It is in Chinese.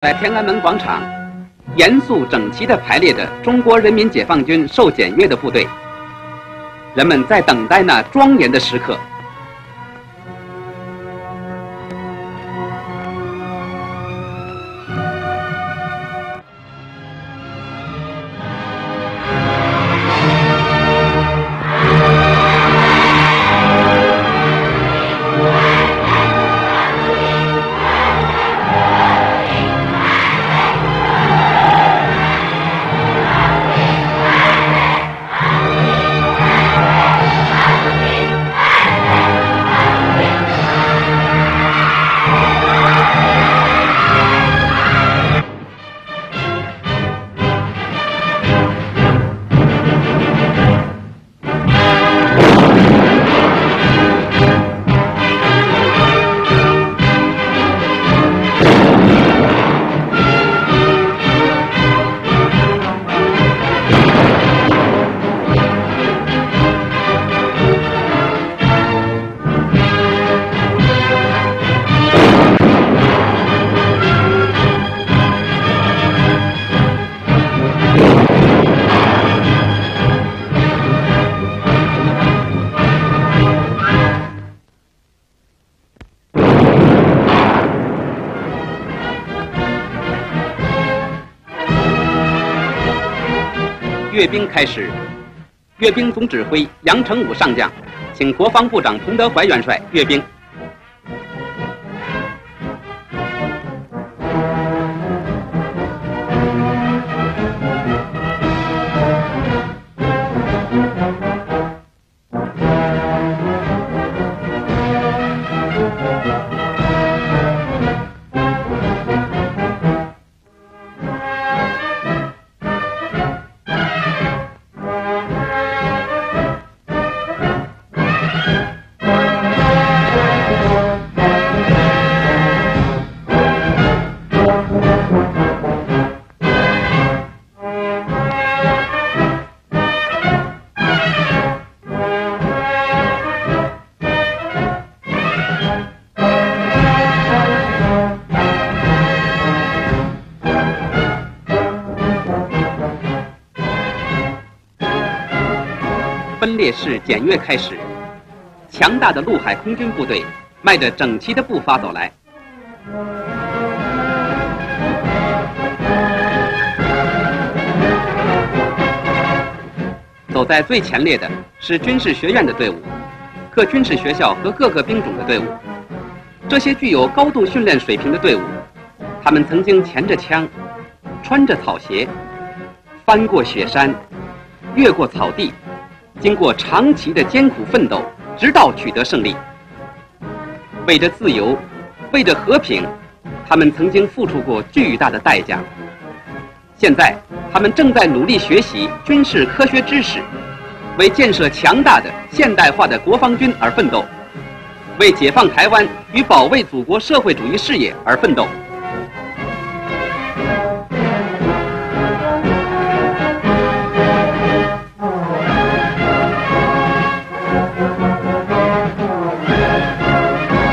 在天安门广场，严肃整齐地排列着中国人民解放军受检阅的部队。人们在等待那庄严的时刻。阅兵开始，阅兵总指挥杨成武上将，请国防部长彭德怀元帅阅兵。分列式检阅开始，强大的陆海空军部队迈着整齐的步伐走来。走在最前列的是军事学院的队伍，各军事学校和各个兵种的队伍。这些具有高度训练水平的队伍，他们曾经钳着枪，穿着草鞋，翻过雪山，越过草地。经过长期的艰苦奋斗，直到取得胜利。为着自由，为着和平，他们曾经付出过巨大的代价。现在，他们正在努力学习军事科学知识，为建设强大的现代化的国防军而奋斗，为解放台湾与保卫祖国社会主义事业而奋斗。